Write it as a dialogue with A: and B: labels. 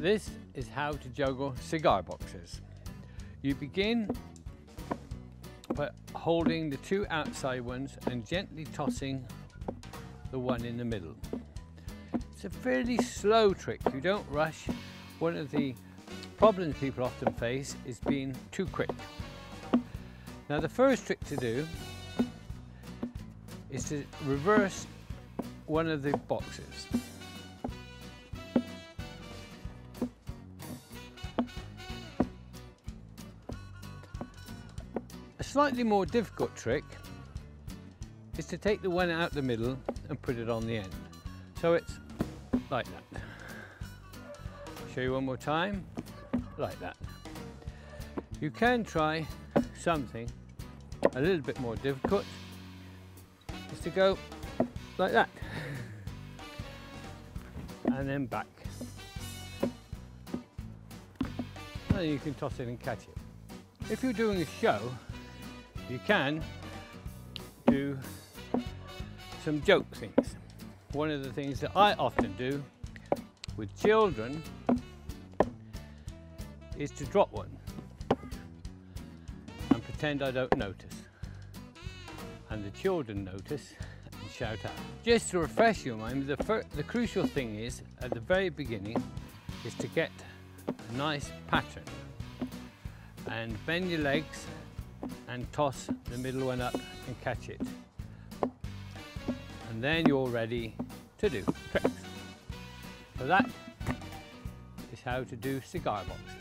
A: This is how to juggle cigar boxes. You begin by holding the two outside ones and gently tossing the one in the middle. It's a fairly slow trick, you don't rush. One of the problems people often face is being too quick. Now the first trick to do is to reverse one of the boxes. Slightly more difficult trick is to take the one out the middle and put it on the end. So it's like that. Show you one more time, like that. You can try something a little bit more difficult, is to go like that. And then back. And you can toss it and catch it. If you're doing a show, you can do some joke things. One of the things that I often do with children is to drop one and pretend I don't notice. And the children notice and shout out. Just to refresh your mind, the, the crucial thing is at the very beginning is to get a nice pattern and bend your legs and toss the middle one up and catch it. And then you're ready to do tricks. So that is how to do cigar boxes.